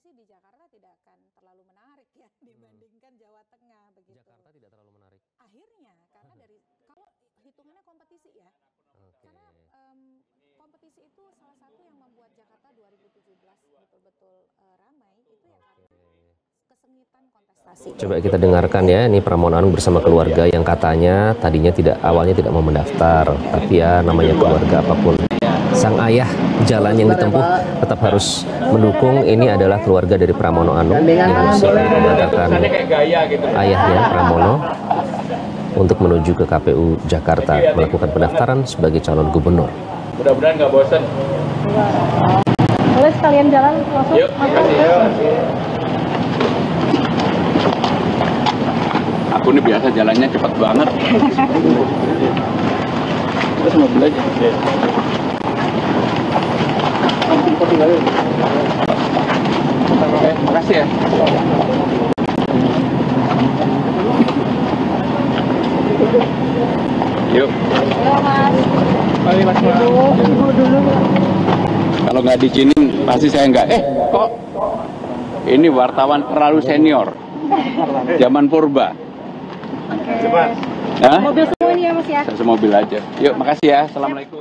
kompetisi di Jakarta tidak akan terlalu menarik ya dibandingkan Jawa Tengah begitu. Jakarta tidak terlalu menarik. Akhirnya karena dari kalau hitungannya kompetisi ya, Oke. karena em, kompetisi itu salah satu yang membuat Jakarta 2017 betul-betul eh, ramai itu ya karena kesengitan kontestasi. Coba kita dengarkan ya, ini Pramono Anung bersama keluarga yang katanya tadinya tidak awalnya tidak mau mendaftar, tapi ya namanya keluarga apa pun sang ayah jalan yang ditempuh tetap harus mendukung. Ini adalah keluarga dari Pramono Anung yang mengantarkan ayahnya Pramono untuk menuju ke KPU Jakarta melakukan pendaftaran sebagai calon gubernur. Mudah-mudahan nggak bosan. Boleh sekalian jalan langsung Yuk, makasih ya. Aku ini biasa jalannya cepat banget. Kita semua belajar. Oke, makasih ya. Yuk. Kalau nggak diizinin pasti saya nggak. Eh kok ini wartawan terlalu senior. Zaman purba. Hah? mobil semua ini ya mas ya semobil aja. Yuk, makasih ya. Assalamualaikum.